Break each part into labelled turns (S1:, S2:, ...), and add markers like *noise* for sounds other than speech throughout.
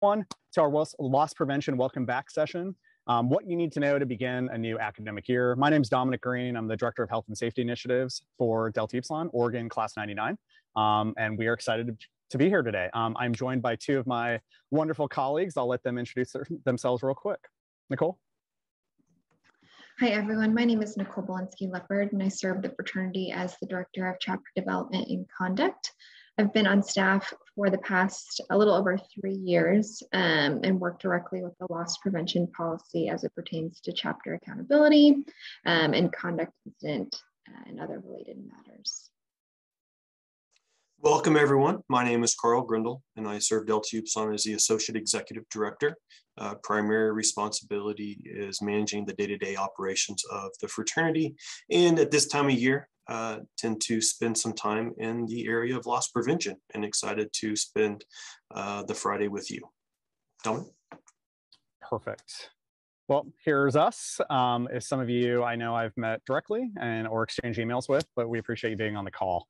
S1: One to our loss prevention welcome back session. Um, what you need to know to begin a new academic year. My name is Dominic Green. I'm the Director of Health and Safety Initiatives for Delta Upsilon, Oregon Class 99. Um, and we are excited to, be here today. Um, I'm joined by two of my wonderful colleagues. I'll let them introduce their, themselves real quick. Nicole?
S2: Hi, everyone. My name is Nicole Belinsky Leopard, and I serve the fraternity as the Director of Chapter Development and Conduct. I've been on staff for the past a little over three years um, and work directly with the loss prevention policy as it pertains to chapter accountability um, and conduct incident uh, and other related matters.
S3: Welcome, everyone. My name is Carl Grindle, and I serve Delta Upsilon as the Associate Executive Director. Uh, primary responsibility is managing the day-to-day -day operations of the fraternity. And at this time of year, uh, tend to spend some time in the area of loss prevention and excited to spend uh, the Friday with you. Dominic?
S1: Perfect. Well, here's us. Um, if some of you I know I've met directly and or exchanged emails with, but we appreciate you being on the call.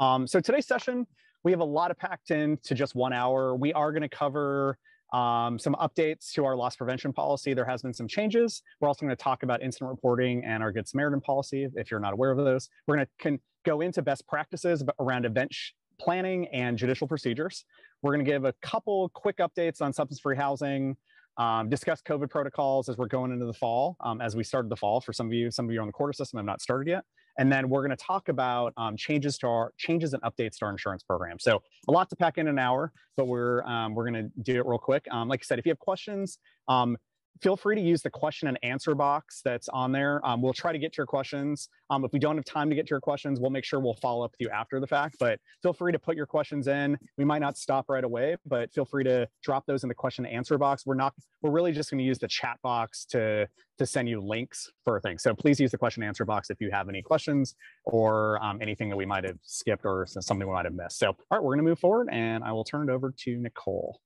S1: Um, so today's session, we have a lot of packed in to just one hour. We are going to cover um, some updates to our loss prevention policy. There has been some changes. We're also going to talk about incident reporting and our Good Samaritan policy, if you're not aware of those. We're going to can go into best practices around event planning and judicial procedures. We're going to give a couple quick updates on substance-free housing, um, discuss COVID protocols as we're going into the fall, um, as we started the fall. For some of you, some of you on the quarter system have not started yet. And then we're going to talk about um, changes to our changes and updates to our insurance program. So a lot to pack in an hour, but we're um, we're going to do it real quick. Um, like I said, if you have questions, um, feel free to use the question and answer box that's on there. Um, we'll try to get to your questions. Um, if we don't have time to get to your questions, we'll make sure we'll follow up with you after the fact, but feel free to put your questions in. We might not stop right away, but feel free to drop those in the question and answer box. We're not, we're really just gonna use the chat box to, to send you links for things. So please use the question and answer box if you have any questions or um, anything that we might have skipped or something we might have missed. So, all right, we're gonna move forward and I will turn it over to Nicole.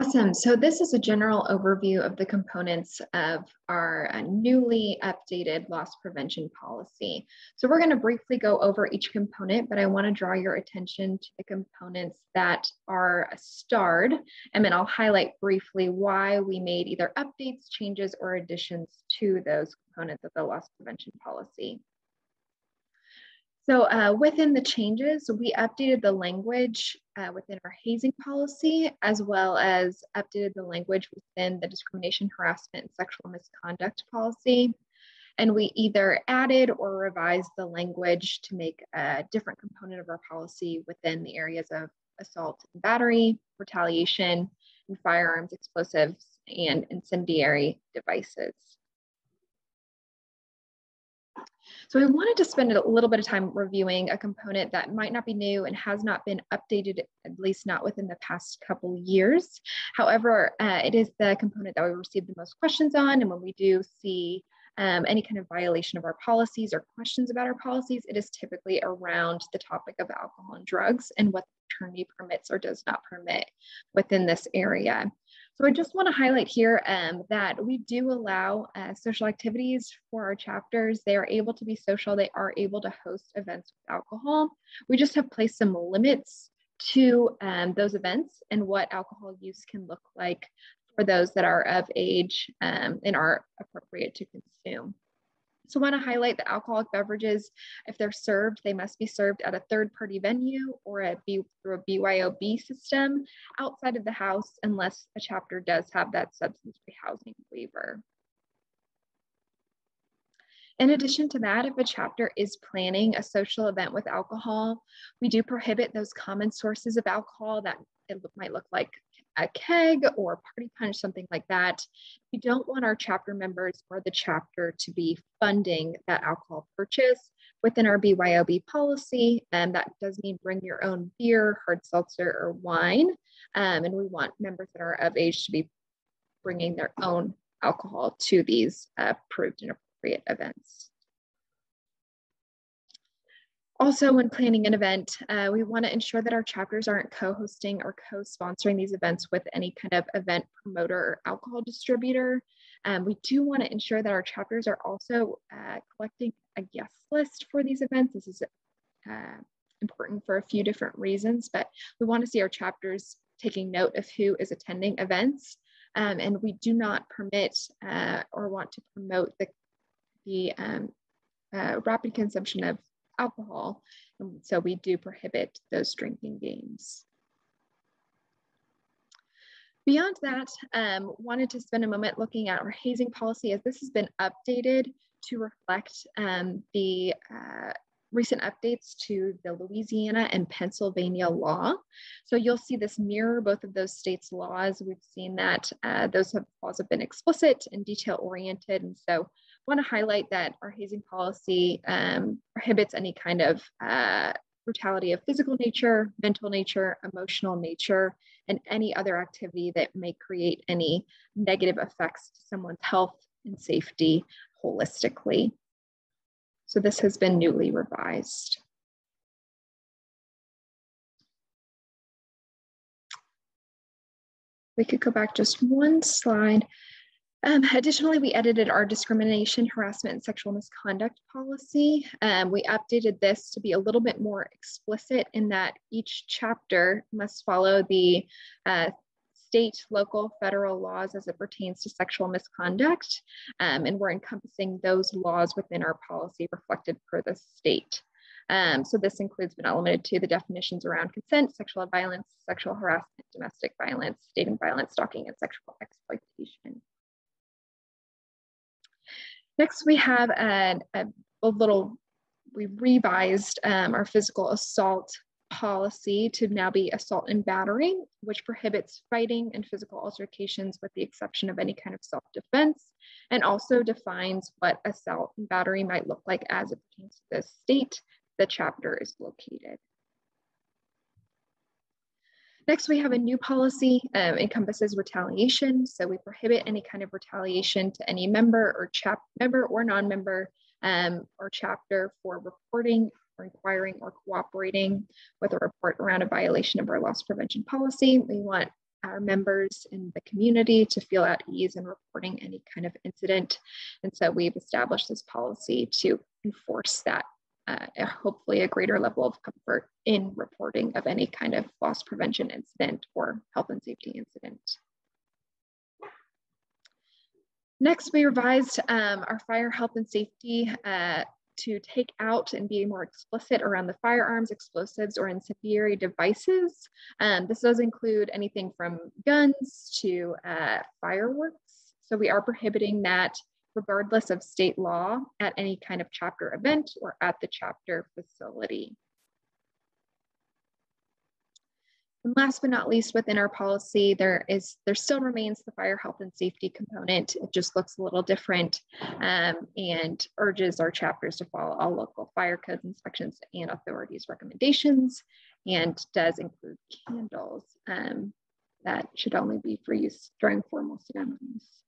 S2: Awesome. So this is a general overview of the components of our uh, newly updated loss prevention policy. So we're going to briefly go over each component, but I want to draw your attention to the components that are starred, and then I'll highlight briefly why we made either updates, changes, or additions to those components of the loss prevention policy. So uh, within the changes, we updated the language uh, within our hazing policy, as well as updated the language within the discrimination, harassment, and sexual misconduct policy. And we either added or revised the language to make a different component of our policy within the areas of assault and battery, retaliation, and firearms, explosives, and incendiary devices. So I wanted to spend a little bit of time reviewing a component that might not be new and has not been updated, at least not within the past couple years. However, uh, it is the component that we receive the most questions on. And when we do see um, any kind of violation of our policies or questions about our policies, it is typically around the topic of alcohol and drugs and what the attorney permits or does not permit within this area. So I just want to highlight here um, that we do allow uh, social activities for our chapters. They are able to be social. They are able to host events with alcohol. We just have placed some limits to um, those events and what alcohol use can look like for those that are of age um, and are appropriate to consume. So want to highlight that alcoholic beverages, if they're served, they must be served at a third party venue or a B, through a BYOB system outside of the house unless a chapter does have that substance free housing waiver. In addition to that, if a chapter is planning a social event with alcohol, we do prohibit those common sources of alcohol that it might look like a keg or party punch, something like that. We don't want our chapter members or the chapter to be funding that alcohol purchase within our BYOB policy. And that does mean bring your own beer, hard seltzer, or wine. Um, and we want members that are of age to be bringing their own alcohol to these uh, approved and appropriate events. Also, when planning an event, uh, we want to ensure that our chapters aren't co-hosting or co-sponsoring these events with any kind of event promoter or alcohol distributor. Um, we do want to ensure that our chapters are also uh, collecting a guest list for these events. This is uh, important for a few different reasons, but we want to see our chapters taking note of who is attending events. Um, and we do not permit uh, or want to promote the, the um, uh, rapid consumption of alcohol. And so we do prohibit those drinking games. Beyond that, um, wanted to spend a moment looking at our hazing policy as this has been updated to reflect um, the uh, recent updates to the Louisiana and Pennsylvania law. So you'll see this mirror both of those states' laws. We've seen that uh, those have, laws have been explicit and detail oriented. And so want to highlight that our hazing policy um, prohibits any kind of uh, brutality of physical nature, mental nature, emotional nature, and any other activity that may create any negative effects to someone's health and safety holistically. So this has been newly revised. We could go back just one slide. Um, additionally, we edited our discrimination, harassment, and sexual misconduct policy. Um, we updated this to be a little bit more explicit in that each chapter must follow the uh, state, local, federal laws as it pertains to sexual misconduct. Um, and we're encompassing those laws within our policy reflected per the state. Um, so this includes but not limited to the definitions around consent, sexual violence, sexual harassment, domestic violence, dating violence, stalking, and sexual exploitation. Next, we have a, a, a little, we revised um, our physical assault policy to now be assault and battery, which prohibits fighting and physical altercations with the exception of any kind of self-defense, and also defines what assault and battery might look like as it pertains to the state the chapter is located. Next, we have a new policy um, encompasses retaliation. So we prohibit any kind of retaliation to any member or chap member or non-member um, or chapter for reporting or inquiring or cooperating with a report around a violation of our loss prevention policy. We want our members in the community to feel at ease in reporting any kind of incident. And so we've established this policy to enforce that, uh, hopefully a greater level of comfort in reporting of any kind of loss prevention incident or health and safety incident. Next, we revised um, our fire health and safety uh, to take out and be more explicit around the firearms, explosives, or incendiary devices. Um, this does include anything from guns to uh, fireworks. So we are prohibiting that regardless of state law at any kind of chapter event or at the chapter facility. And last but not least, within our policy, there is there still remains the fire health and safety component. It just looks a little different um, and urges our chapters to follow all local fire codes, inspections, and authorities' recommendations, and does include candles um, that should only be for use during formal ceremonies.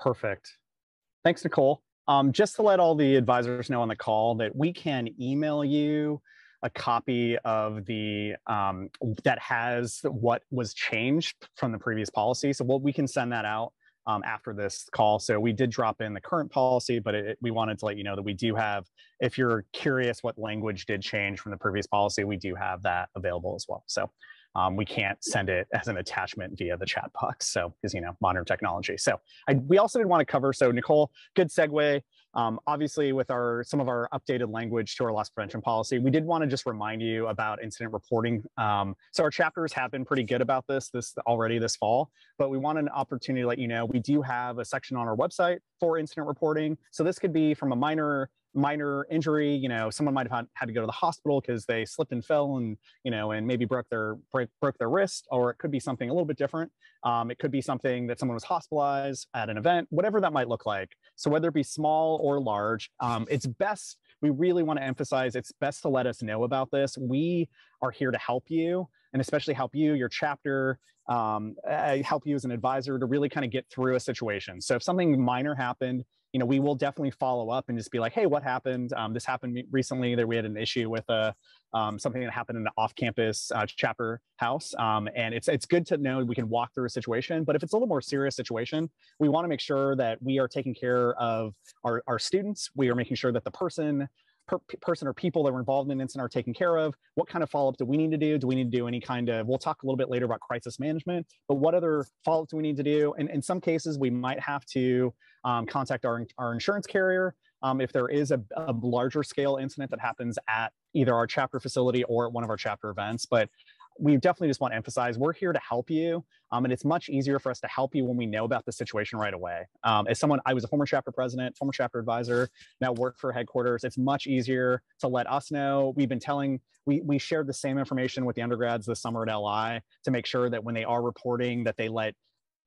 S1: Perfect. Thanks, Nicole. Um, just to let all the advisors know on the call that we can email you a copy of the um, that has what was changed from the previous policy. So what we can send that out um, after this call. So we did drop in the current policy, but it, we wanted to let you know that we do have, if you're curious what language did change from the previous policy, we do have that available as well. So um, we can't send it as an attachment via the chat box. So, because, you know, modern technology. So I, we also did want to cover, so Nicole, good segue. Um, obviously, with our some of our updated language to our loss prevention policy, we did want to just remind you about incident reporting. Um, so our chapters have been pretty good about this this already this fall, but we want an opportunity to let you know we do have a section on our website for incident reporting. So this could be from a minor minor injury you know someone might have had, to go to the hospital because they slipped and fell and you know and maybe broke their break, broke their wrist or it could be something a little bit different. Um, it could be something that someone was hospitalized at an event whatever that might look like. So whether it be small or large um, it's best we really want to emphasize it's best to let us know about this. We are here to help you and especially help you your chapter um, help you as an advisor to really kind of get through a situation. So if something minor happened you know, we will definitely follow up and just be like, hey, what happened? Um, this happened recently that we had an issue with a um, something that happened in the off-campus uh, chapter house, um, and it's it's good to know we can walk through a situation. But if it's a little more serious situation, we want to make sure that we are taking care of our our students. We are making sure that the person per person or people that were involved in an incident are taken care of? What kind of follow-up do we need to do? Do we need to do any kind of, we'll talk a little bit later about crisis management, but what other follow-up do we need to do? And in some cases, we might have to um, contact our, our insurance carrier um, if there is a, a, larger scale incident that happens at either our chapter facility or at one of our chapter events. But we definitely just want to emphasize we're here to help you. Um, and it's much easier for us to help you when we know about the situation right away. Um, as someone, I was a former chapter president, former chapter advisor, now work for headquarters. It's much easier to let us know. We've been telling, we, we shared the same information with the undergrads this summer at LI to make sure that when they are reporting that they let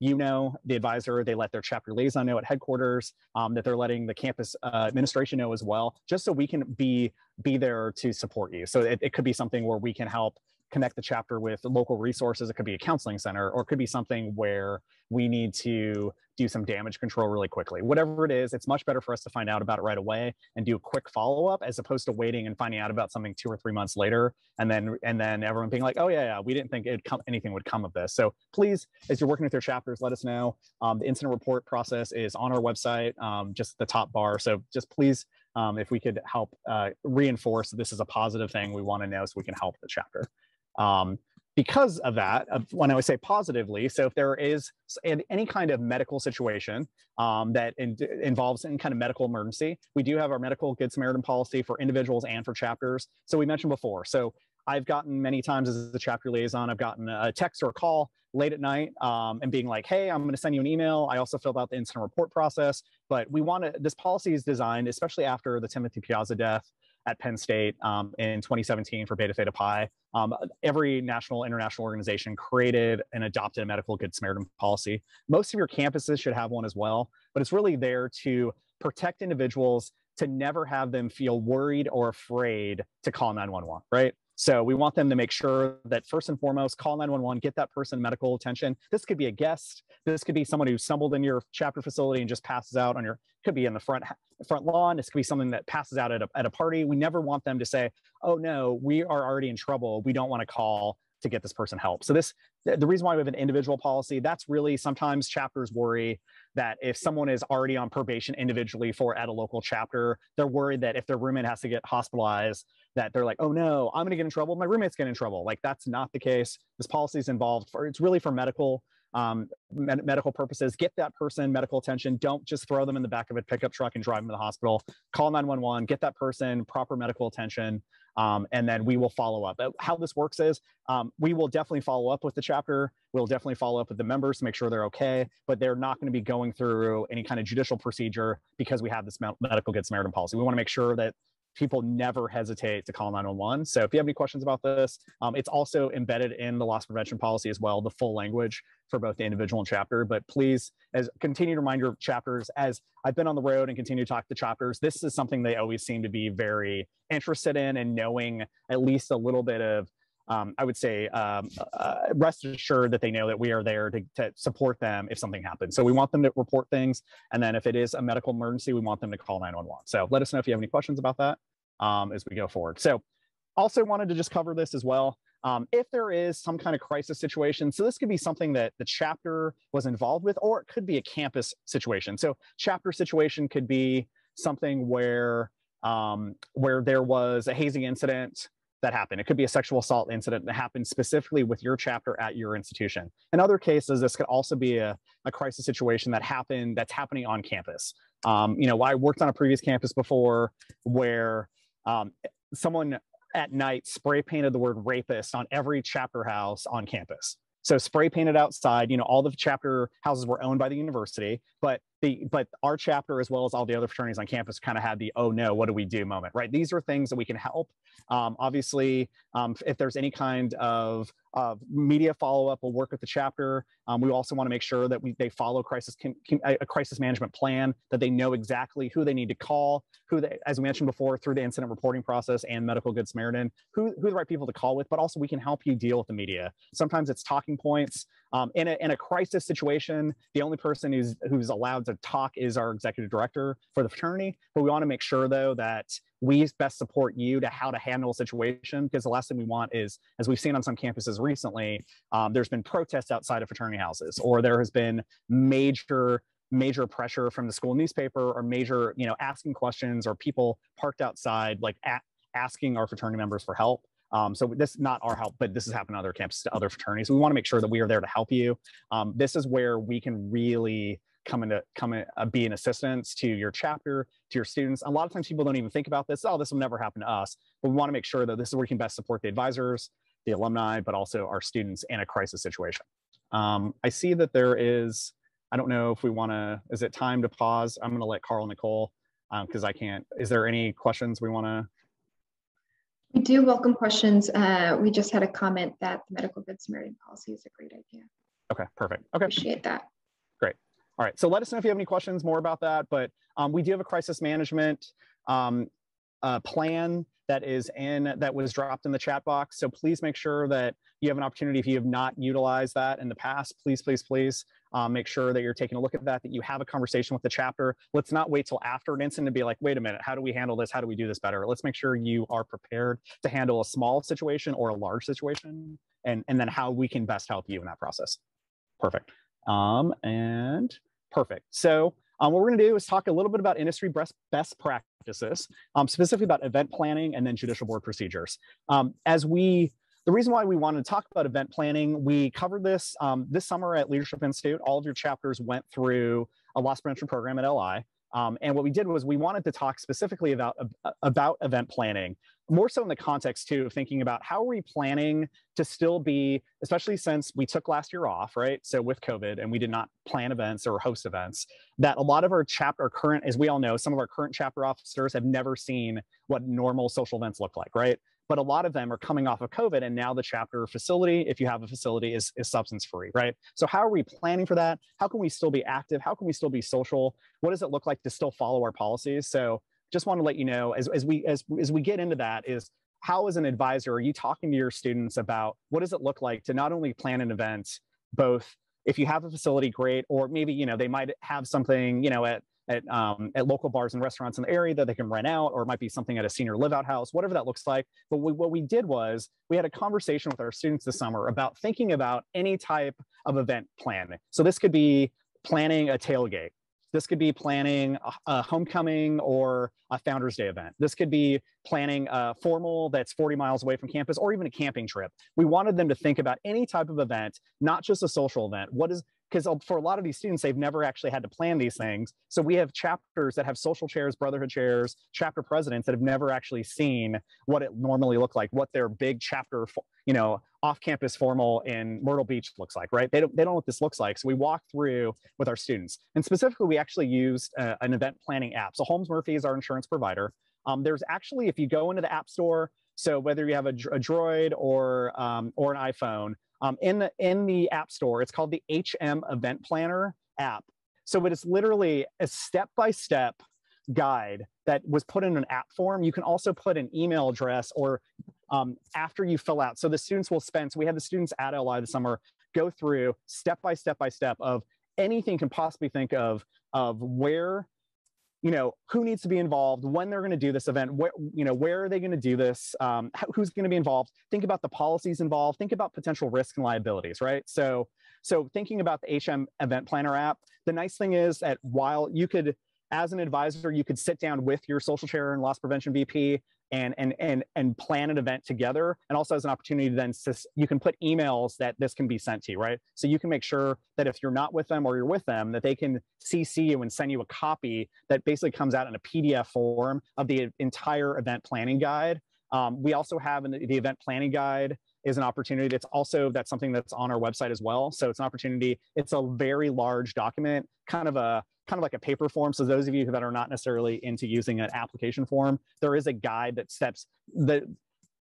S1: you know, the advisor, they let their chapter liaison know at headquarters, um, that they're letting the campus uh, administration know as well, just so we can be be there to support you. So it, it could be something where we can help connect the chapter with local resources. It could be a counseling center, or it could be something where we need to do some damage control really quickly. Whatever it is, it's much better for us to find out about it right away and do a quick follow up as opposed to waiting and finding out about something two or three months later, and then and then everyone being like, oh yeah, yeah, we didn't think it come, anything would come of this. So please, as you're working with your chapters, let us know. Um, the incident report process is on our website, um, just the top bar. So just please um, if we could help uh, reinforce this is a positive thing we want to know so we can help the chapter. Um, because of that, when I would say positively, so if there is any kind of medical situation um, that in, involves any kind of medical emergency, we do have our medical Good Samaritan policy for individuals and for chapters. So we mentioned before. So I've gotten many times as a chapter liaison, I've gotten a text or a call late at night um, and being like, hey, I'm going to send you an email. I also filled out the incident report process, but we want to, this policy is designed, especially after the Timothy Piazza death, at Penn State um, in 2017 for Beta Theta Pi. Um, every national, international organization created and adopted a medical Good Samaritan policy. Most of your campuses should have one as well, but it's really there to protect individuals to never have them feel worried or afraid to call 911, right? So we want them to make sure that first and foremost, call 911, get that person medical attention. This could be a guest. This could be someone who stumbled in your chapter facility and just passes out on your, could be in the front front lawn. This could be something that passes out at a, at a party. We never want them to say, oh no, we are already in trouble. We don't want to call to get this person help. So this, the reason why we have an individual policy, that's really sometimes chapters worry that if someone is already on probation individually for at a local chapter, they're worried that if their roommate has to get hospitalized, that they're like, oh no, I'm gonna get in trouble. My roommate's getting in trouble. Like that's not the case. This policy is involved for, it's really for medical um, med medical purposes. Get that person medical attention. Don't just throw them in the back of a pickup truck and drive them to the hospital. Call 911, get that person proper medical attention, um, and then we will follow up. How this works is um, we will definitely follow up with the chapter. We'll definitely follow up with the members to make sure they're okay, but they're not going to be going through any kind of judicial procedure because we have this medical Good Samaritan policy. We want to make sure that people never hesitate to call 911. So if you have any questions about this, um, it's also embedded in the loss prevention policy as well, the full language for both the individual and chapter. But please, as continue to remind your chapters, as I've been on the road and continue to talk to chapters, this is something they always seem to be very interested in and knowing at least a little bit of um, I would say um, uh, rest assured that they know that we are there to, to, support them if something happens. So we want them to report things. And then if it is a medical emergency, we want them to call 911. So let us know if you have any questions about that um, as we go forward. So also wanted to just cover this as well. Um, if there is some kind of crisis situation, so this could be something that the chapter was involved with, or it could be a campus situation. So chapter situation could be something where um, where there was a hazing incident that happened. It could be a sexual assault incident that happened specifically with your chapter at your institution. In other cases, this could also be a, a crisis situation that happened that's happening on campus. Um, you know, I worked on a previous campus before where um, someone at night spray painted the word rapist on every chapter house on campus. So spray painted outside, you know, all the chapter houses were owned by the university, but the but our chapter as well as all the other fraternities on campus kind of had the oh no what do we do? moment right? These are things that we can help. Um, obviously um, if there's any kind of uh, media follow-up we'll work with the chapter. Um, we also want to make sure that we, they follow crisis a crisis management plan that they know exactly who they need to call who they, as we mentioned before through the incident reporting process and medical good samaritan who, who the right people to call with but also we can help you deal with the media. Sometimes it's talking points um, in, a, in a crisis situation, the only person who's, who's allowed to talk is our executive director for the fraternity. But we want to make sure, though, that we best support you to how to handle a situation because the last thing we want is, as we've seen on some campuses recently, um, there's been protests outside of fraternity houses, or there has been major major pressure from the school newspaper or major, you know, asking questions or people parked outside, like asking our fraternity members for help. Um, so this is not our help, but this has happened on other campuses to other fraternities. We want to make sure that we are there to help you. Um, this is where we can really come into come in, uh, be an assistance to your chapter, to your students. A lot of times people don't even think about this. Oh, this will never happen to us. But we want to make sure that this is where we can best support the advisors, the alumni, but also our students in a crisis situation. Um, I see that there is, I don't know if we want to, is it time to pause? I'm going to let Carl Nicole because um, I can't. Is there any questions we want to
S2: we do welcome questions. Uh, we just had a comment that the medical good Samaritan policy is a great idea.
S1: Okay, perfect. Okay.
S2: Appreciate that.
S1: Great. All right. So let us know if you have any questions more about that. But um, we do have a crisis management um, uh, plan that is in that was dropped in the chat box. So please make sure that you have an opportunity if you have not utilized that in the past. Please, please, please um, make sure that you're taking a look at that, that you have a conversation with the chapter. Let's not wait till after an incident to be like, wait a minute, how do we handle this? How do we do this better? Let's make sure you are prepared to handle a small situation or a large situation and, and then how we can best help you in that process. Perfect. Um, and perfect. So um, what we're going to do is talk a little bit about industry best, best practices, um, specifically about event planning and then judicial board procedures. Um, as we the reason why we wanted to talk about event planning, we covered this um, this summer at Leadership Institute. All of your chapters went through a loss prevention program at LI. Um, and what we did was we wanted to talk specifically about, about event planning, more so in the context too of thinking about how are we planning to still be, especially since we took last year off, right? So with COVID and we did not plan events or host events, that a lot of our chapter, current, as we all know, some of our current chapter officers have never seen what normal social events look like, right? But a lot of them are coming off of COVID and now the chapter facility, if you have a facility, is, is substance free, right? So how are we planning for that? How can we still be active? How can we still be social? What does it look like to still follow our policies? So just want to let you know as, as we as, as we get into that is how as an advisor are you talking to your students about what does it look like to not only plan an event both if you have a facility great or maybe you know they might have something you know at at, um, at local bars and restaurants in the area that they can rent out, or it might be something at a senior live out house, whatever that looks like. But we, what we did was we had a conversation with our students this summer about thinking about any type of event plan. So this could be planning a tailgate. This could be planning a, a, homecoming or a Founders Day event. This could be planning a formal that's 40 miles away from campus or even a camping trip. We wanted them to think about any type of event, not just a social event. What is because for a lot of these students, they've never actually had to plan these things. So we have chapters that have social chairs, brotherhood chairs, chapter presidents that have never actually seen what it normally looked like, what their big chapter, you know, off-campus formal in Myrtle Beach looks like, right? They don't, they don't know what this looks like. So we walk through with our students. And specifically, we actually used uh, an event planning app. So Holmes Murphy is our insurance provider. Um, there's actually, if you go into the App Store, so whether you have a, a Droid or, um, or an iPhone, um, in the in the app store it's called the hm event planner app. So it is literally a step-by-step guide that was put in an app form. You can also put an email address or um, after you fill out. So the students will spend so we had the students at li this summer go through step by step by step of anything can possibly think of of where you know who needs to be involved when they're going to do this event where you know where are they going to do this um, who's going to be involved? Think about the policies involved think about potential risks and liabilities right? So so thinking about the hm event planner app the nice thing is that while you could as an advisor you could sit down with your social chair and loss prevention vp and and and and plan an event together. And also as an opportunity to then you can put emails that this can be sent to you right? So you can make sure that if you're not with them or you're with them that they can cc you and send you a copy that basically comes out in a pdf form of the entire event planning guide. Um, we also have in the, the event planning guide is an opportunity that's also that's something that's on our website as well so it's an opportunity it's a very large document kind of a kind of like a paper form. So those of you that are not necessarily into using an application form, there is a guide that steps that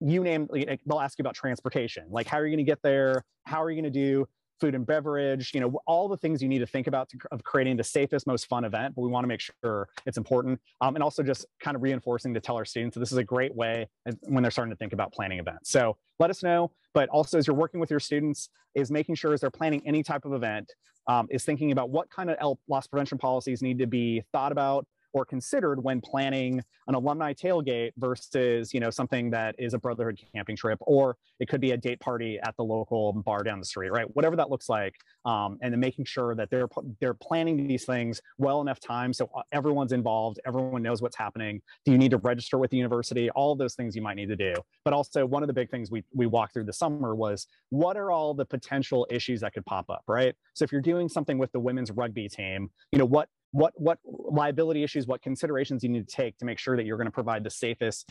S1: you name, they'll ask you about transportation. Like how are you going to get there? How are you going to do food and beverage, you know, all the things you need to think about to, of creating the safest, most fun event, but we want to make sure it's important. Um, and also just kind of reinforcing to tell our students that this is a great way when they're starting to think about planning events. So let us know, but also as you're working with your students is making sure as they're planning any type of event, um, is thinking about what kind of loss prevention policies need to be thought about, or considered when planning an alumni tailgate versus you know something that is a brotherhood camping trip or it could be a date party at the local bar down the street right? Whatever that looks like um, and then making sure that they're they're planning these things well enough time so everyone's involved everyone knows what's happening. Do you need to register with the university? All those things you might need to do. But also one of the big things we we walked through the summer was what are all the potential issues that could pop up right? So if you're doing something with the women's rugby team you know what what what liability issues, what considerations you need to take to make sure that you're going to provide the safest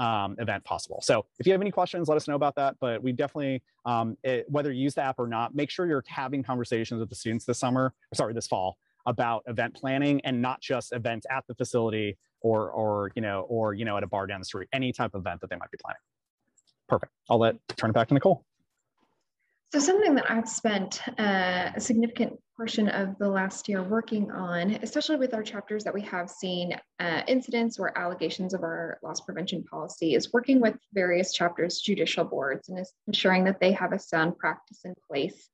S1: um, event possible. So if you have any questions, let us know about that. But we definitely, um, it, whether you use the app or not, make sure you're having conversations with the students this summer, sorry, this fall about event planning and not just events at the facility or or you know or you know at a bar down the street, any type of event that they might be planning. Perfect. I'll let turn it back to Nicole.
S2: So something that I've spent uh, a significant portion of the last year working on, especially with our chapters that we have seen uh, incidents or allegations of our loss prevention policy, is working with various chapters, judicial boards, and ensuring that they have a sound practice in place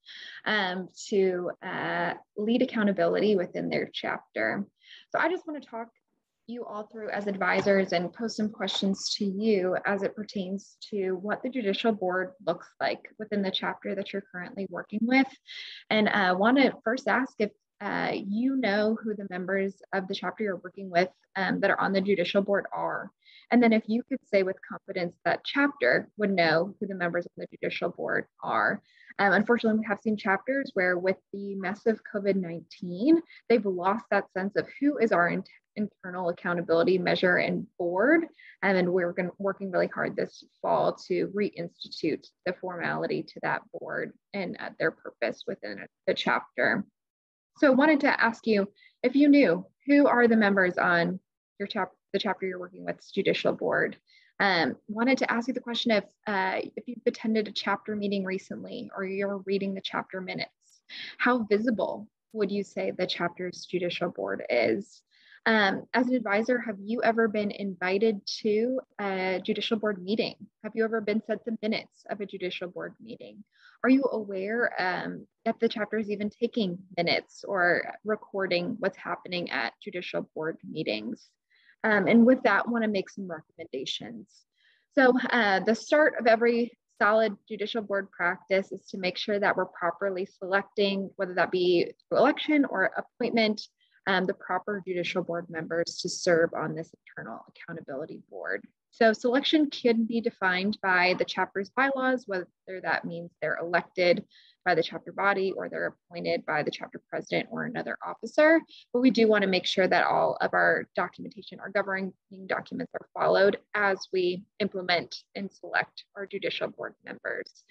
S2: um, to uh, lead accountability within their chapter. So I just want to talk you all through as advisors and pose some questions to you as it pertains to what the judicial board looks like within the chapter that you're currently working with. And I uh, want to first ask if uh, you know who the members of the chapter you're working with um, that are on the judicial board are. And then if you could say with confidence that chapter would know who the members of the judicial board are. Um, unfortunately, we have seen chapters where with the mess of COVID-19, they've lost that sense of who is our internal accountability measure and board. And then we're going working really hard this fall to reinstitute the formality to that board and uh, their purpose within the chapter. So I wanted to ask you if you knew who are the members on your chapter, the chapter you're working with, judicial board. Um, wanted to ask you the question if uh, if you've attended a chapter meeting recently or you're reading the chapter minutes, how visible would you say the chapter's judicial board is? Um, as an advisor, have you ever been invited to a judicial board meeting? Have you ever been sent the minutes of a judicial board meeting? Are you aware um, that the chapter is even taking minutes or recording what's happening at judicial board meetings? Um, and with that, want to make some recommendations. So uh, the start of every solid judicial board practice is to make sure that we're properly selecting, whether that be through election or appointment, um, the proper judicial board members to serve on this internal accountability board. So selection can be defined by the chapter's bylaws, whether that means they're elected by the chapter body or they're appointed by the chapter president or another officer. But we do want to make sure that all of our documentation, our governing documents are followed as we implement and select our judicial board members.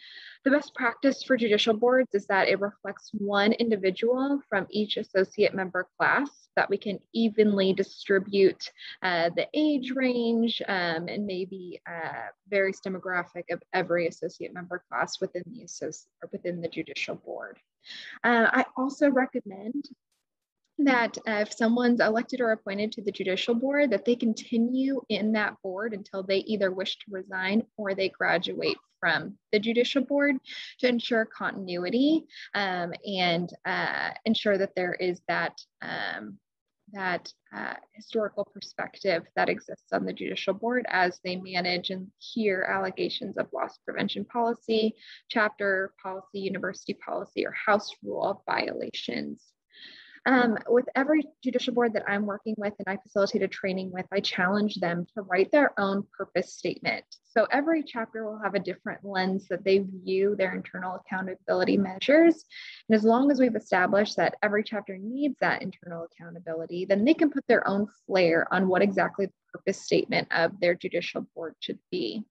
S2: The best practice for judicial boards is that it reflects one individual from each associate member class that we can evenly distribute uh, the age range um, and maybe uh, various demographic of every associate member class within the associate within the judicial board. Uh, I also recommend that uh, if someone's elected or appointed to the judicial board, that they continue in that board until they either wish to resign or they graduate from the judicial board to ensure continuity um, and uh, ensure that there is that um, that uh, historical perspective that exists on the judicial board as they manage and hear allegations of loss prevention policy, chapter policy, university policy, or house rule violations. Um, with every judicial board that I'm working with and I facilitated training with, I challenge them to write their own purpose statement. So every chapter will have a different lens that they view their internal accountability measures. And as long as we've established that every chapter needs that internal accountability, then they can put their own flair on what exactly the purpose statement of their judicial board should be.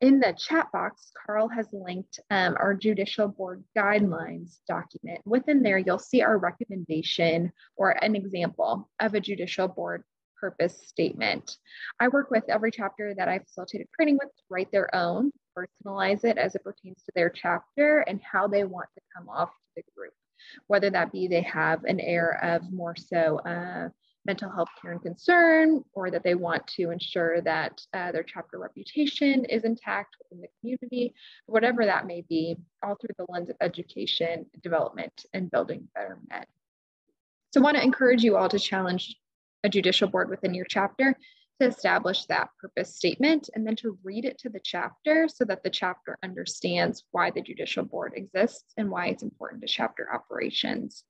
S2: In the chat box, Carl has linked um, our judicial board guidelines document. Within there, you'll see our recommendation or an example of a judicial board purpose statement. I work with every chapter that I facilitated training with to write their own, personalize it as it pertains to their chapter and how they want to come off to the group. Whether that be they have an air of more so uh, mental health care and concern, or that they want to ensure that uh, their chapter reputation is intact within the community, whatever that may be, all through the lens of education, development, and building better men. So I want to encourage you all to challenge a judicial board within your chapter to establish that purpose statement and then to read it to the chapter so that the chapter understands why the judicial board exists and why it's important to chapter operations.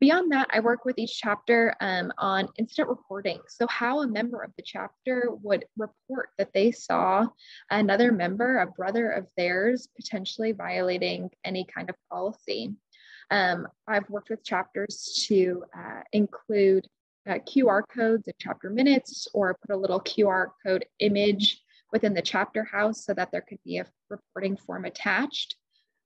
S2: Beyond that, I work with each chapter um, on incident reporting. So, how a member of the chapter would report that they saw another member, a brother of theirs, potentially violating any kind of policy. Um, I've worked with chapters to uh, include uh, QR codes in chapter minutes or put a little QR code image within the chapter house so that there could be a reporting form attached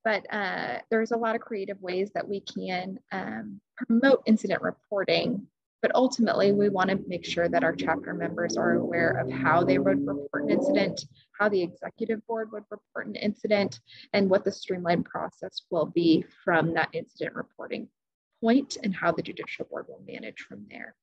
S2: but uh, there's a lot of creative ways that we can um, promote incident reporting. But ultimately, we want to make sure that our chapter members are aware of how they would report an incident, how the executive board would report an incident, and what the streamlined process will be from that incident reporting point and how the judicial board will manage from there.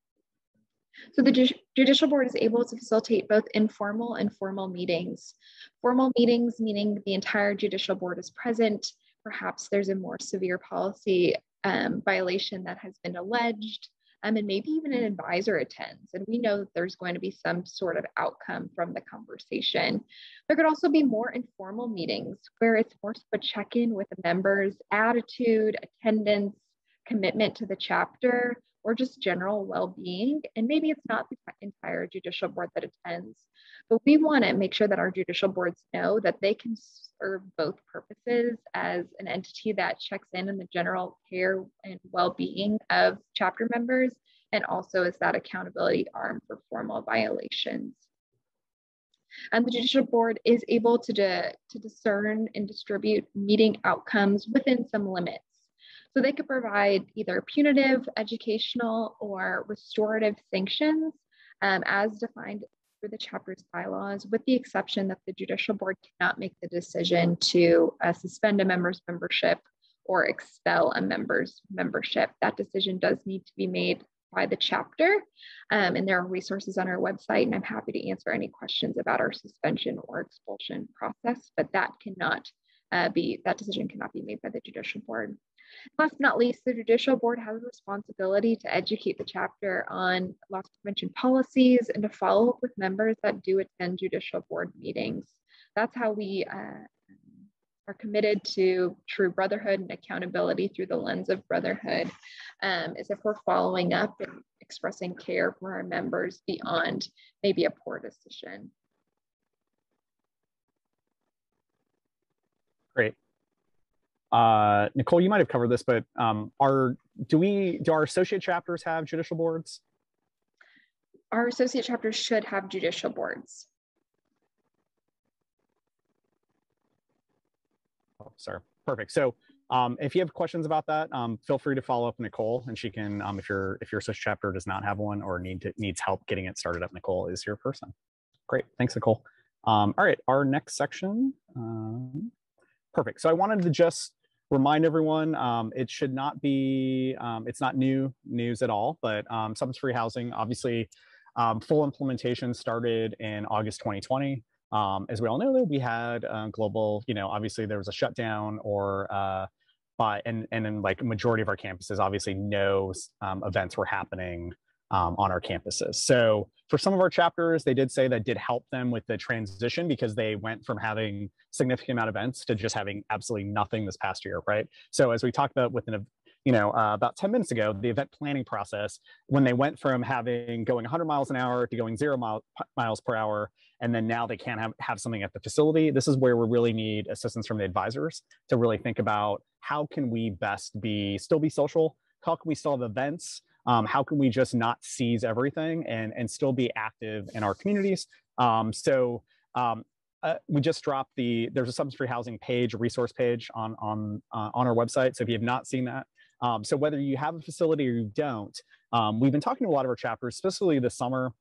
S2: So the judicial board is able to facilitate both informal and formal meetings. Formal meetings, meaning the entire judicial board is present. Perhaps there's a more severe policy um, violation that has been alleged, um, and maybe even an advisor attends. And we know that there's going to be some sort of outcome from the conversation. There could also be more informal meetings where it's more of a check in with the members' attitude, attendance, commitment to the chapter, or just general well-being. And maybe it's not the entire judicial board that attends, but we want to make sure that our judicial boards know that they can serve both purposes as an entity that checks in on the general care and well-being of chapter members, and also as that accountability arm for formal violations. And the judicial board is able to, to discern and distribute meeting outcomes within some limits. So they could provide either punitive, educational, or restorative sanctions um, as defined through the chapter's bylaws, with the exception that the judicial board cannot make the decision to uh, suspend a member's membership or expel a member's membership. That decision does need to be made by the chapter. Um, and there are resources on our website, and I'm happy to answer any questions about our suspension or expulsion process, but that cannot uh, be, that decision cannot be made by the judicial board. Last but not least, the judicial board has a responsibility to educate the chapter on loss prevention policies and to follow up with members that do attend judicial board meetings. That's how we uh, are committed to true brotherhood and accountability through the lens of brotherhood um, is if we're following up and expressing care for our members beyond maybe a poor decision.
S1: Great. Uh, Nicole, you might have covered this, but um, are do we do our associate chapters have judicial boards?
S2: Our associate chapters should have judicial boards.
S1: Oh, sorry. Perfect. So um, if you have questions about that, um, feel free to follow up Nicole, and she can, um, if your if your associate chapter does not have one or need to, needs help getting it started up, Nicole is your person. Great. Thanks, Nicole. Um, all right, our next section. Um, perfect. So I wanted to just remind everyone um, it should not be um, it's not new news at all but um, substance free housing obviously um, full implementation started in august 2020 um, as we all know we had uh, global you know obviously there was a shutdown or uh, by and and in like majority of our campuses obviously no um, events were happening um, on our campuses. So for some of our chapters, they did say that did help them with the transition because they went from having significant amount of events to just having absolutely nothing this past year, right? So as we talked about within a you know, uh, about 10 minutes ago, the event planning process, when they went from having going 100 miles an hour to going zero mile, miles per hour, and then now they can't have, have something at the facility, this is where we really need assistance from the advisors to really think about how can we best be, still be social, how can we still have events, um, how can we just not seize everything and, and still be active in our communities? Um, so um, uh, we just dropped the, there's a free housing page, resource page on, on, uh, on our website. So if you have not seen that, um, so whether you have a facility or you don't, um, we've been talking to a lot of our chapters, especially this summer,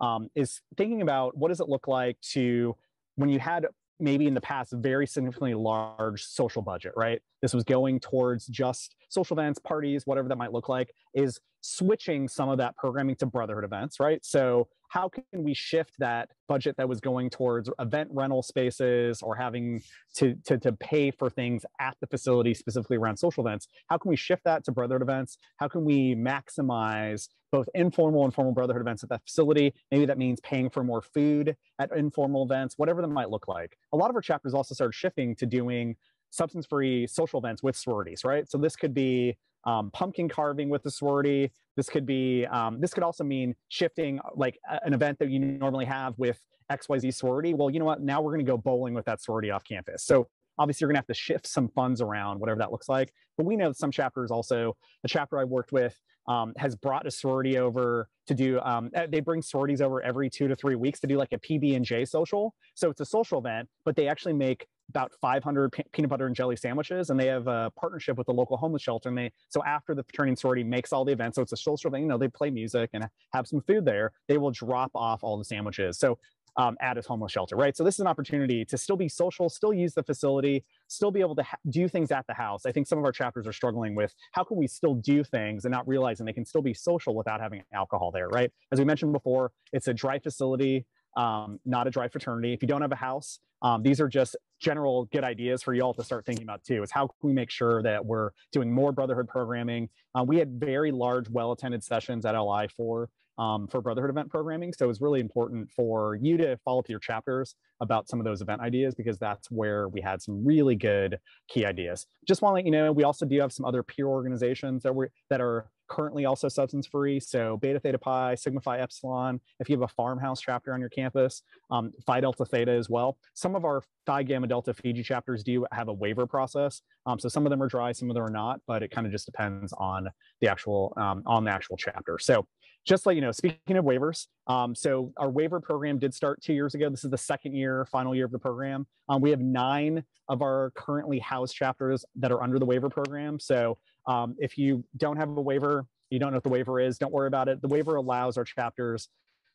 S1: um, is thinking about what does it look like to, when you had maybe in the past very significantly large social budget, right? This was going towards just social events, parties, whatever that might look like, is switching some of that programming to brotherhood events, right? So how can we shift that budget that was going towards event rental spaces or having to, to, to pay for things at the facility, specifically around social events? How can we shift that to brotherhood events? How can we maximize both informal and formal brotherhood events at that facility? Maybe that means paying for more food at informal events, whatever that might look like. A lot of our chapters also started shifting to doing substance free social events with sororities, right? So this could be um, pumpkin carving with the sorority. This could be, um, this could also mean shifting like an event that you normally have with XYZ sorority. Well, you know what? Now we're going to go bowling with that sorority off campus. So obviously you're going to have to shift some funds around, whatever that looks like. But we know that some chapters also, the chapter I worked with um, has brought a sorority over to do, um, eh, they bring sororities over every two to three weeks to do like a PB&J social. So it's a social event, but they actually make about 500 peanut butter and jelly sandwiches and they have a partnership with the local homeless shelter and they so after the fraternity and sorority makes all the events so it's a social thing you know they play music and have some food there they will drop off all the sandwiches so um, at his homeless shelter, right? So this is an opportunity to still be social, still use the facility, still be able to do things at the house. I think some of our chapters are struggling with how can we still do things and not realizing they can still be social without having alcohol there, right? As we mentioned before, it's a dry facility um, not a dry fraternity. If you don't have a house, um, these are just general good ideas for you all to start thinking about too. Is how can we make sure that we're doing more brotherhood programming? Uh, we had very large, well-attended sessions at LI for um, for brotherhood event programming, so it's really important for you to follow up your chapters about some of those event ideas because that's where we had some really good key ideas. Just want to let you know we also do have some other peer organizations that we that are currently also substance free. So Beta Theta Pi, Sigma Phi Epsilon, if you have a farmhouse chapter on your campus, um, Phi Delta Theta as well. Some of our Phi Gamma Delta Fiji chapters do have a waiver process. Um, so some of them are dry, some of them are not, but it kind of just depends on the actual, um, on the actual chapter. So just let you know, speaking of waivers, um, so our waiver program did start two years ago. This is the second year, final year of the program. Um, we have nine of our currently housed chapters that are under the waiver program. So um, if you don't have a waiver, you don't know what the waiver is, don't worry about it. The waiver allows our chapters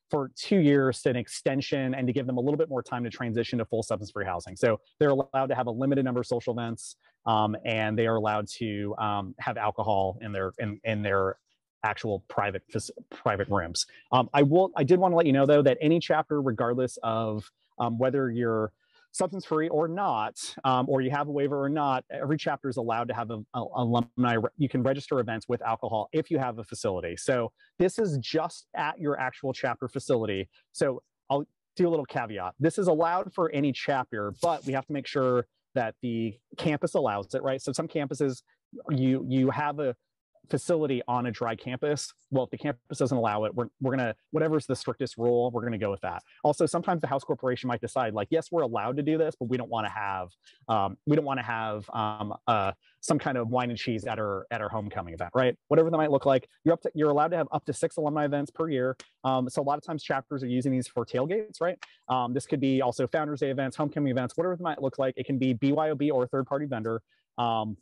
S1: for two years to an extension and to give them a little bit more time to transition to full substance free housing. So they're allowed to have a limited number of social events um, and they are allowed to um, have alcohol in their in, in their actual private private rooms. Um, I will I did want to let you know though that any chapter, regardless of um, whether you're substance free or not, um, or you have a waiver or not, every chapter is allowed to have a, a, alumni. You can register events with alcohol if you have a facility. So this is just at your actual chapter facility. So I'll do a little caveat. This is allowed for any chapter, but we have to make sure that the campus allows it, right? So some campuses you you have a facility on a dry campus, well, if the campus doesn't allow it, we're, we're going to, whatever's the strictest rule, we're going to go with that. Also, sometimes the house corporation might decide like, yes, we're allowed to do this, but we don't want to have, um, we don't want to have um, uh, some kind of wine and cheese at our, at our homecoming event, right? Whatever that might look like, you're up to, you're allowed to have up to six alumni events per year. Um, so a lot of times chapters are using these for tailgates, right? Um, this could be also Founders Day events, homecoming events, whatever it might look like. It can be BYOB or third party vendor. Um,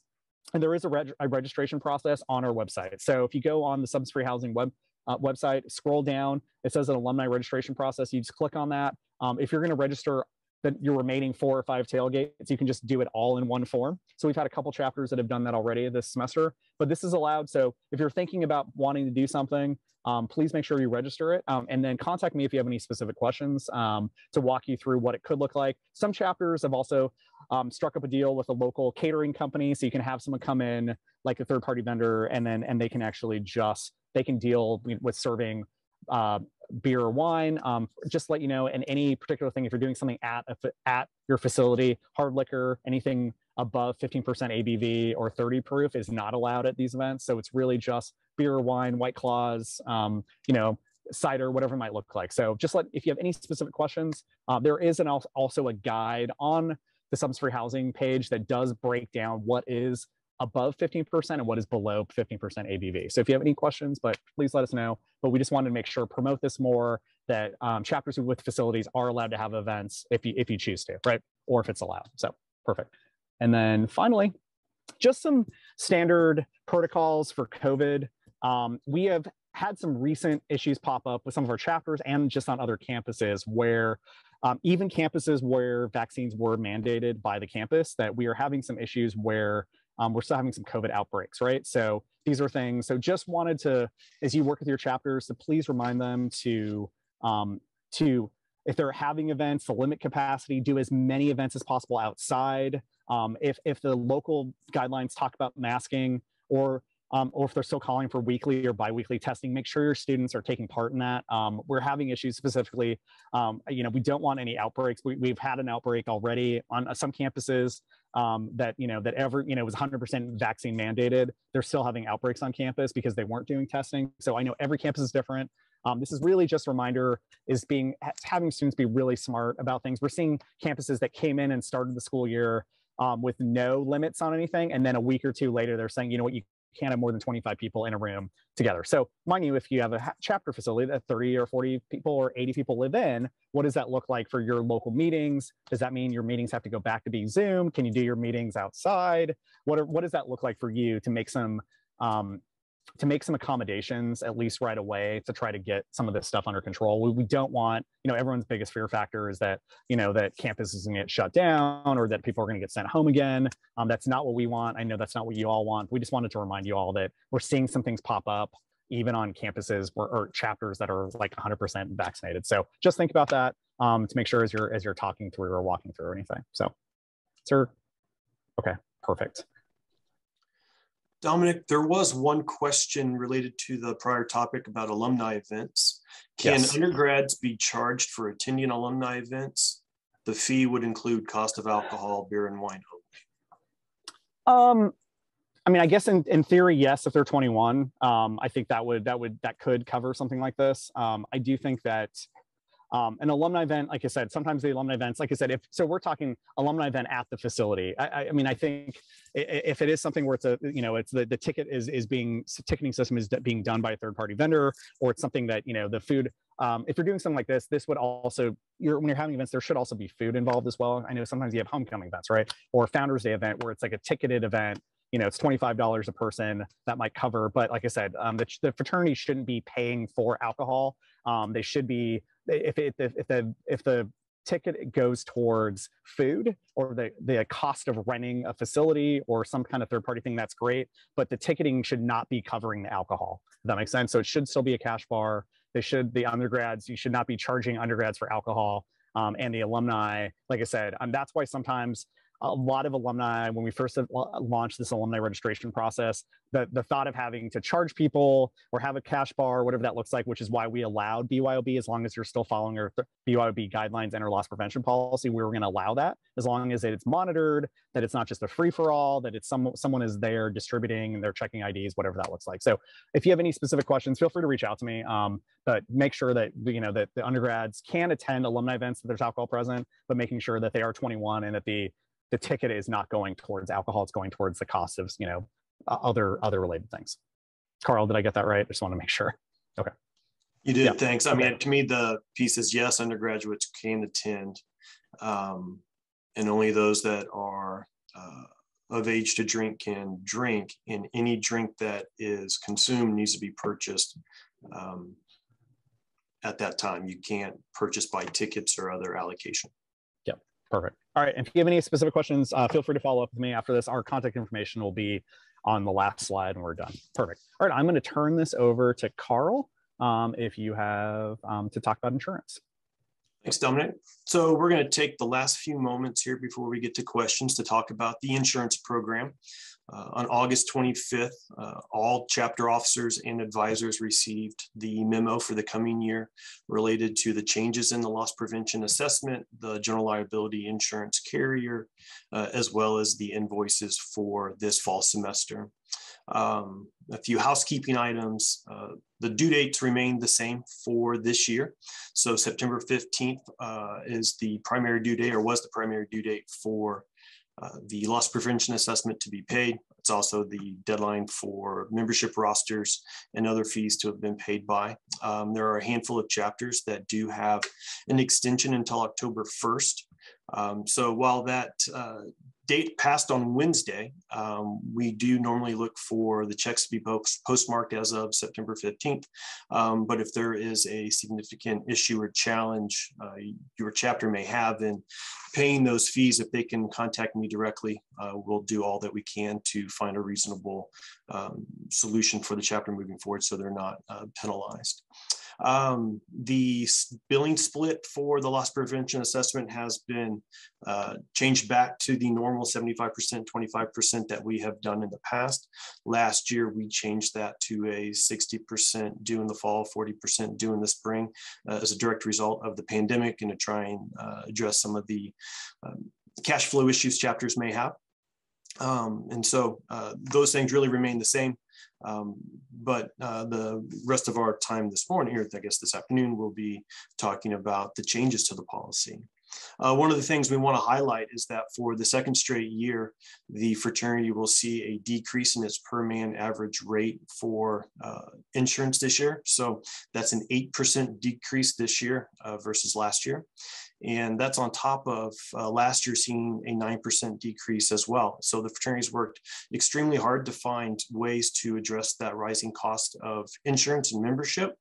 S1: and there is a, reg a, registration process on our website. So if you go on the Substance Free Housing web uh, website, scroll down, it says an alumni registration process. You just click on that. Um, if you're going to register the, your remaining four or five tailgates, you can just do it all in one form. So we've had a couple chapters that have done that already this semester, but this is allowed. So if you're thinking about wanting to do something, um, please make sure you register it um, and then contact me if you have any specific questions um, to walk you through what it could look like. Some chapters have also um, struck up a deal with a local catering company so you can have someone come in like a third party vendor and then and they can actually just they can deal with serving uh, beer or wine. Um, just let you know, and any particular thing, if you're doing something at a, at your facility, hard liquor, anything above 15% ABV or 30 proof is not allowed at these events. So it's really just beer, or wine, white claws, um, you know, cider, whatever it might look like. So just let, if you have any specific questions, uh, there is an also a guide on the substance free housing page that does break down what is above 15% and what is below 15% ABV. So if you have any questions, but please let us know. But we just wanted to make sure promote this more that um, chapters with facilities are allowed to have events if you if you choose to, right? Or if it's allowed. So perfect. And then finally, just some standard protocols for COVID. Um, we have had some recent issues pop up with some of our chapters and just on other campuses where um, even campuses where vaccines were mandated by the campus that we are having some issues where um, we're still having some COVID outbreaks, right? So these are things. So just wanted to, as you work with your chapters, to please remind them to um, to if they're having events, to limit capacity, do as many events as possible outside. Um, if, if the local guidelines talk about masking or um, or if they're still calling for weekly or biweekly testing, make sure your students are taking part in that. Um, we're having issues specifically. Um, you know, we don't want any outbreaks. We, have had an outbreak already on some campuses um, that you know that ever you know was 100% vaccine mandated. They're still having outbreaks on campus because they weren't doing testing. So I know every campus is different. Um, this is really just a reminder is being having students be really smart about things. We're seeing campuses that came in and started the school year um, with no limits on anything. And then a week or two later, they're saying, you know what, you can't have more than 25 people in a room together. So mind you, if you have a chapter facility that 30 or 40 people or 80 people live in, what does that look like for your local meetings? Does that mean your meetings have to go back to being Zoom? Can you do your meetings outside? What, are, what does that look like for you to make some um, to make some accommodations at least right away to try to get some of this stuff under control. We, we don't want, you know, everyone's biggest fear factor is that, you know, that campus is going to get shut down or that people are going to get sent home again. Um, that's not what we want. I know that's not what you all want. We just wanted to remind you all that we're seeing some things pop up even on campuses or, or chapters that are like 100% vaccinated. So just think about that um, to make sure as you're as you're talking through or walking through or anything. So, sir, okay, perfect.
S3: Dominic, there was one question related to the prior topic about alumni events. Can yes. undergrads be charged for attending alumni events? The fee would include cost of alcohol, beer, and wine
S1: only. Um, I mean, I guess in, in theory, yes, if they're 21, um, I think that would that would that could cover something like this. Um, I do think that um, an alumni event, like I said, sometimes the alumni events, like I said, if so, we're talking alumni event at the facility. I, I mean, I think if it is something where it's a, you know, it's the, the ticket is is being ticketing system is being done by a third party vendor, or it's something that you know the food. Um, if you're doing something like this, this would also you're when you're having events, there should also be food involved as well. I know sometimes you have homecoming events, right, or Founders Day event where it's like a ticketed event you know, it's $25 a person that might cover. But like I said, um, the, the fraternity shouldn't be paying for alcohol. Um, they should be, if, it, if, if the, if the ticket goes towards food or the, the cost of renting a facility or some kind of third party thing, that's great. But the ticketing should not be covering the alcohol. That makes sense. So it should still be a cash bar. They should, the undergrads, you should not be charging undergrads for alcohol. Um, and the alumni, like I said, um, that's why sometimes a lot of alumni, when we first launched this alumni registration process, the, the thought of having to charge people or have a cash bar, whatever that looks like, which is why we allowed BYOB, as long as you're still following our BYOB guidelines and our loss prevention policy, we were going to allow that as long as it's monitored, that it's not just a free for all, that it's some, someone is there distributing and they're checking IDs, whatever that looks like. So if you have any specific questions, feel free to reach out to me. Um, but make sure that you know that the undergrads can attend alumni events that there's alcohol present, but making sure that they are 21 and that the the ticket is not going towards alcohol it's going towards the cost of you know other other related things. Carl did i get that right? I just want to make sure. Okay.
S3: You did yeah. thanks. I okay. mean to me the piece is yes undergraduates can attend um, and only those that are uh, of age to drink can drink and any drink that is consumed needs to be purchased um, at that time. You can't purchase by tickets or other allocation
S1: perfect all right, and if you have any specific questions, uh, feel free to follow up with me after this. Our contact information will be on the last slide and we're done. Perfect. All right, I'm going to turn this over to Carl um, if you have um, to talk about insurance.
S3: Thanks, Dominic. So we're going to take the last few moments here before we get to questions to talk about the insurance program. Uh, on August 25th, uh, all chapter officers and advisors received the memo for the coming year related to the changes in the loss prevention assessment, the general liability insurance carrier, uh, as well as the invoices for this fall semester. Um, a few housekeeping items. Uh, the due dates remain the same for this year. So September 15th uh, is the primary due date or was the primary due date for uh, the loss prevention assessment to be paid. It's also the deadline for membership rosters and other fees to have been paid by. Um, there are a handful of chapters that do have an extension until October 1st. Um, so while that uh, date passed on Wednesday, um, we do normally look for the checks to be post postmarked as of September 15th. Um, but if there is a significant issue or challenge uh, your chapter may have in paying those fees, if they can contact me directly, uh, we'll do all that we can to find a reasonable um, solution for the chapter moving forward so they're not uh, penalized. Um, the billing split for the loss prevention assessment has been uh, changed back to the normal 75%, 25% that we have done in the past. Last year, we changed that to a 60% due in the fall, 40% due in the spring uh, as a direct result of the pandemic and to try and uh, address some of the um, cash flow issues chapters may have. Um, and so uh, those things really remain the same. Um, but uh, the rest of our time this morning, or I guess this afternoon, we'll be talking about the changes to the policy. Uh, one of the things we want to highlight is that for the second straight year, the fraternity will see a decrease in its per man average rate for uh, insurance this year. So that's an 8% decrease this year uh, versus last year. And that's on top of uh, last year seeing a 9% decrease as well. So the fraternities worked extremely hard to find ways to address that rising cost of insurance and membership.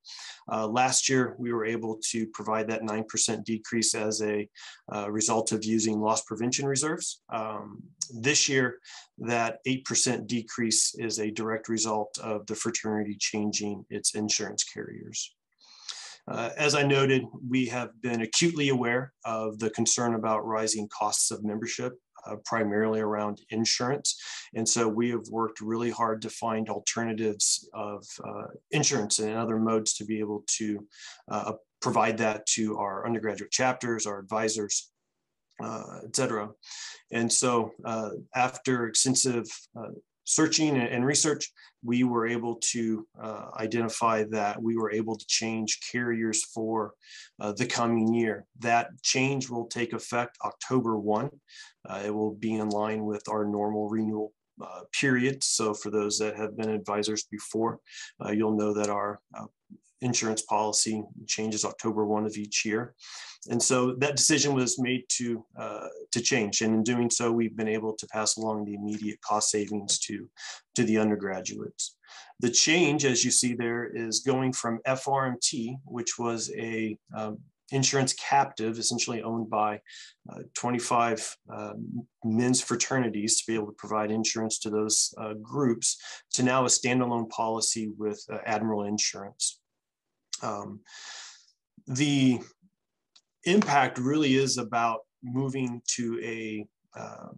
S3: Uh, last year, we were able to provide that 9% decrease as a uh, result of using loss prevention reserves. Um, this year, that 8% decrease is a direct result of the fraternity changing its insurance carriers. Uh, as I noted, we have been acutely aware of the concern about rising costs of membership, uh, primarily around insurance. And so we have worked really hard to find alternatives of uh, insurance and other modes to be able to uh, provide that to our undergraduate chapters, our advisors, uh, et cetera. And so uh, after extensive uh, searching and research, we were able to uh, identify that we were able to change carriers for uh, the coming year. That change will take effect October 1. Uh, it will be in line with our normal renewal uh, period. So for those that have been advisors before, uh, you'll know that our uh, insurance policy changes October 1 of each year. And so that decision was made to, uh, to change. And in doing so, we've been able to pass along the immediate cost savings to, to the undergraduates. The change, as you see there, is going from FRMT, which was a um, insurance captive, essentially owned by uh, 25 uh, men's fraternities to be able to provide insurance to those uh, groups, to now a standalone policy with uh, Admiral Insurance. Um, the impact really is about moving to a uh,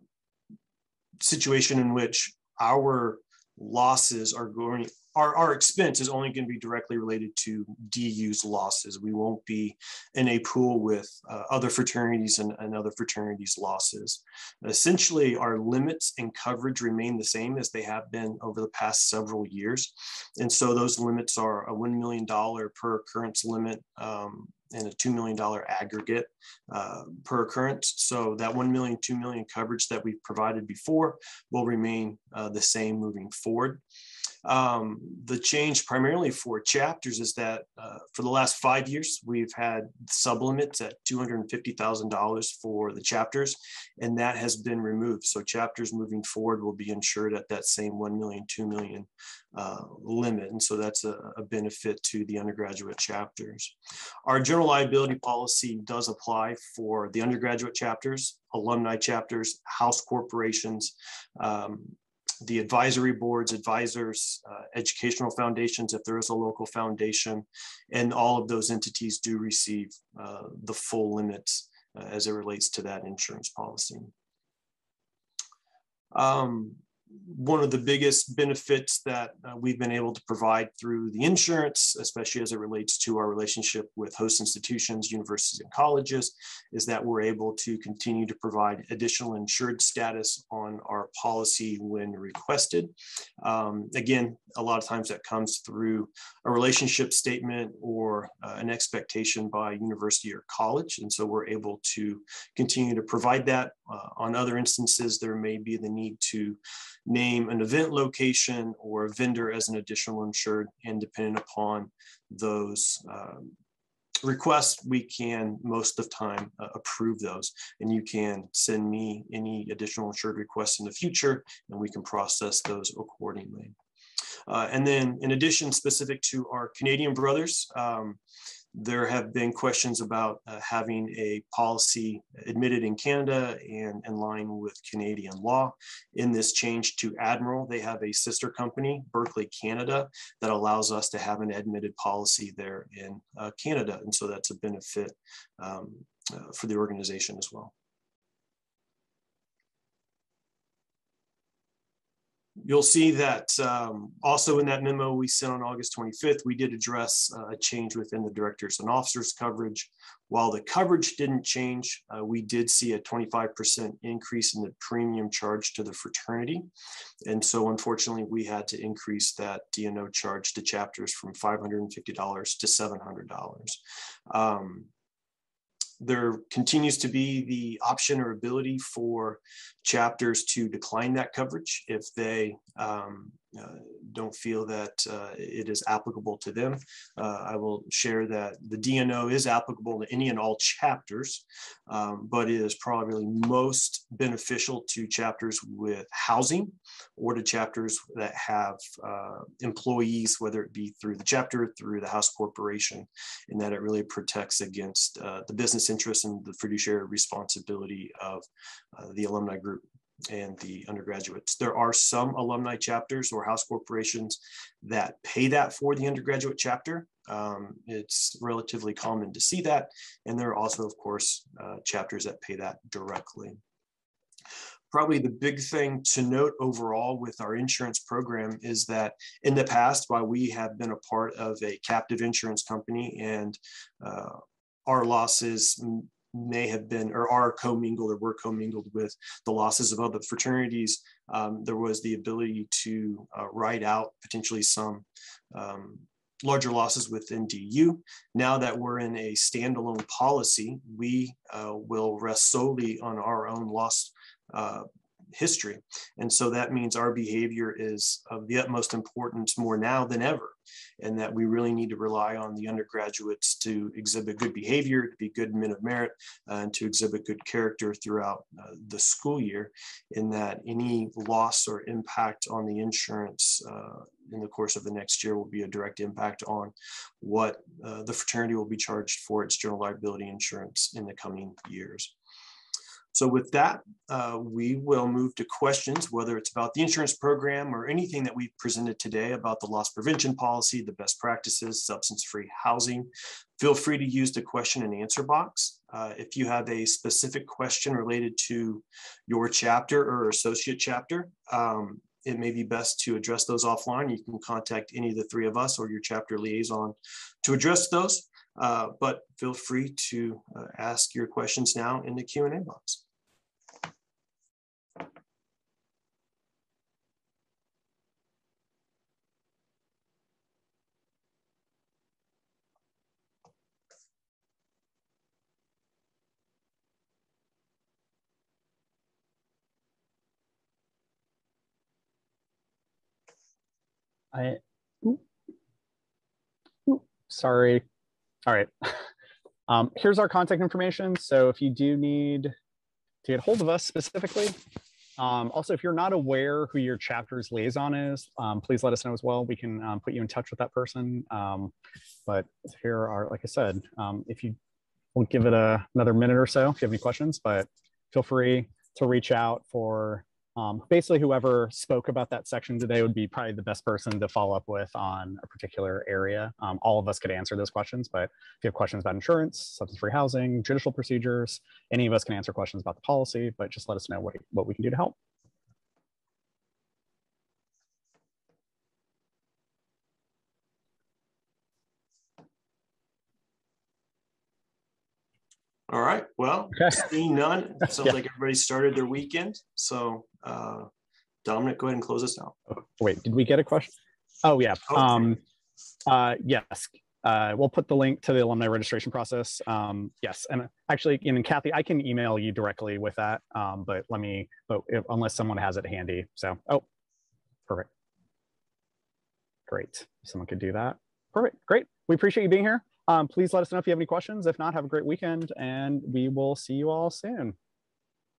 S3: situation in which our losses are going our, our expense is only going to be directly related to DU's losses. We won't be in a pool with uh, other fraternities and, and other fraternities' losses. Essentially, our limits and coverage remain the same as they have been over the past several years. And so those limits are a $1 million per occurrence limit um, and a $2 million aggregate uh, per occurrence. So that 1 million, 2 million coverage that we've provided before will remain uh, the same moving forward. Um, the change primarily for chapters is that uh, for the last five years, we've had sublimits at $250,000 for the chapters, and that has been removed. So chapters moving forward will be insured at that same 1 million, 2 million uh, limit. And so that's a, a, benefit to the undergraduate chapters. Our general liability policy does apply for the undergraduate chapters, alumni chapters, house corporations, um, the advisory boards, advisors, uh, educational foundations, if there is a local foundation, and all of those entities do receive uh, the full limits uh, as it relates to that insurance policy. Um, one of the biggest benefits that uh, we've been able to provide through the insurance, especially as it relates to our relationship with host institutions, universities, and colleges, is that we're able to continue to provide additional insured status on our policy when requested. Um, again, a lot of times that comes through a relationship statement or uh, an expectation by university or college. And so we're able to continue to provide that. Uh, on other instances, there may be the need to name an event location or a vendor as an additional insured and depending upon those um, requests, we can most of the time uh, approve those. And you can send me any additional insured requests in the future and we can process those accordingly. Uh, and then in addition, specific to our Canadian brothers, um, there have been questions about uh, having a policy admitted in Canada and in line with Canadian law. In this change to Admiral, they have a sister company, Berkley Canada, that allows us to have an admitted policy there in uh, Canada. And so that's a benefit um, uh, for the organization as well. You'll see that um, also in that memo we sent on August 25th, we did address uh, a change within the directors and officers coverage. While the coverage didn't change, uh, we did see a 25% increase in the premium charge to the fraternity. And so unfortunately, we had to increase that D&O charge to chapters from $550 to $700. Um, there continues to be the option or ability for chapters to decline that coverage if they um, don't feel that uh, it is applicable to them. Uh, I will share that the D&O is applicable to any and all chapters, um, but it is probably most beneficial to chapters with housing or to chapters that have uh, employees, whether it be through the chapter, through the house corporation, in that it really protects against uh, the business interests and the fiduciary responsibility of uh, the alumni group and the undergraduates. There are some alumni chapters or house corporations that pay that for the undergraduate chapter. Um, it's relatively common to see that. And there are also, of course, uh, chapters that pay that directly. Probably the big thing to note overall with our insurance program is that in the past, while we have been a part of a captive insurance company and uh, our losses may have been or are commingled or were commingled with the losses of other fraternities, um, there was the ability to uh, write out potentially some um, larger losses within DU. Now that we're in a standalone policy, we uh, will rest solely on our own loss uh, history. And so that means our behavior is of the utmost importance more now than ever, and that we really need to rely on the undergraduates to exhibit good behavior, to be good men of merit, uh, and to exhibit good character throughout uh, the school year, in that any loss or impact on the insurance uh, in the course of the next year will be a direct impact on what uh, the fraternity will be charged for its general liability insurance in the coming years. So with that, uh, we will move to questions, whether it's about the insurance program or anything that we've presented today about the loss prevention policy, the best practices, substance-free housing. Feel free to use the question and answer box. Uh, if you have a specific question related to your chapter or associate chapter, um, it may be best to address those offline. You can contact any of the three of us or your chapter liaison to address those. Uh, but feel free to uh, ask your questions now in the Q&A box.
S1: I, sorry. All right. *laughs* Um, here's our contact information. So if you do need to get hold of us specifically, um, also, if you're not aware who your chapter's liaison is, um, please let us know as well. We can um, put you in touch with that person. Um, but here are, like I said, um, if you will give it a, another minute or so if you have any questions, but feel free to reach out for um, basically, whoever spoke about that section today would be probably the best person to follow up with on a particular area. Um, all of us could answer those questions, but if you have questions about insurance, substance-free housing, judicial procedures, any of us can answer questions about the policy, but just let us know what, what we can do to help.
S3: All right. Well, okay. seeing none, it *laughs* sounds yeah. like everybody started their weekend. So, uh, Dominic, go ahead and close us out.
S1: Oh, wait, did we get a question? Oh, yeah. Oh, um, uh, yes. Uh, we'll put the link to the alumni registration process. Um, yes, and actually, and Kathy, I can email you directly with that. Um, but let me, but if, unless someone has it handy. So, oh, perfect. Great. Someone could do that. Perfect. Great. We appreciate you being here. Um, please let us know if you have any questions. If not, have a great weekend and we will see you all soon.